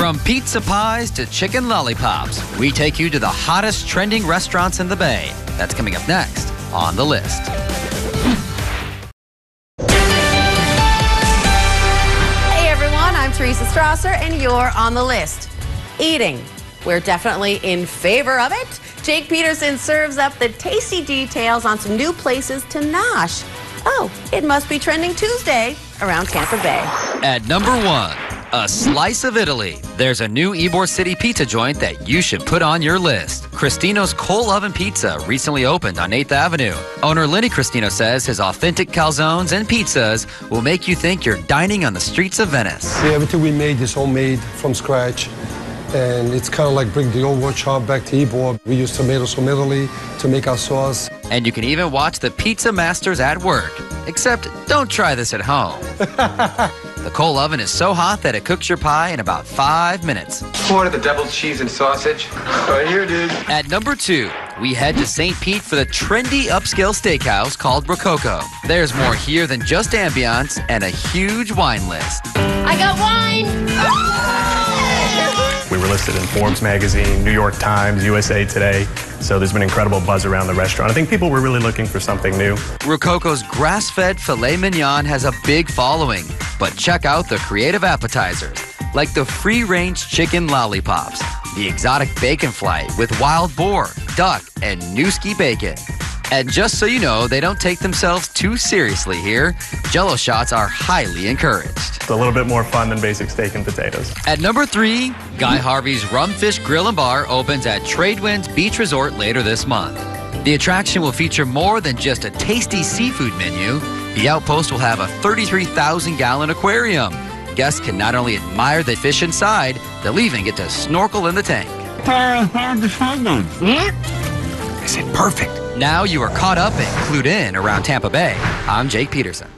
From pizza pies to chicken lollipops, we take you to the hottest trending restaurants in the Bay. That's coming up next on the list. Hey everyone, I'm Teresa Strasser, and you're on the list. Eating. We're definitely in favor of it. Jake Peterson serves up the tasty details on some new places to nosh. Oh, it must be trending Tuesday around Tampa Bay. At number one, a slice of Italy. There's a new Ybor City pizza joint that you should put on your list. Cristino's Coal Oven Pizza recently opened on 8th Avenue. Owner Lenny Cristino says his authentic calzones and pizzas will make you think you're dining on the streets of Venice. Everything we made is homemade from scratch. And it's kind of like bring the old workshop back to Ybor. We use tomatoes from Italy to make our sauce. And you can even watch the pizza masters at work. Except don't try this at home. the coal oven is so hot that it cooks your pie in about five minutes. Order the double cheese and sausage. Right here, dude. At number two, we head to St. Pete for the trendy upscale steakhouse called Rococo. There's more here than just ambiance and a huge wine list. I got wine! We were listed in Forbes magazine, New York Times, USA Today. So there's been incredible buzz around the restaurant. I think people were really looking for something new. Rococo's grass-fed filet mignon has a big following, but check out the creative appetizers, like the free-range chicken lollipops, the exotic bacon flight with wild boar, duck, and Nueske bacon. And just so you know, they don't take themselves too seriously here. Jello shots are highly encouraged. It's a little bit more fun than basic steak and potatoes. At number three, Guy Harvey's Rumfish Grill and Bar opens at Tradewinds Beach Resort later this month. The attraction will feature more than just a tasty seafood menu. The outpost will have a 33,000 gallon aquarium. Guests can not only admire the fish inside, they'll even get to snorkel in the tank. I said perfect. Now you are caught up and clued in around Tampa Bay. I'm Jake Peterson.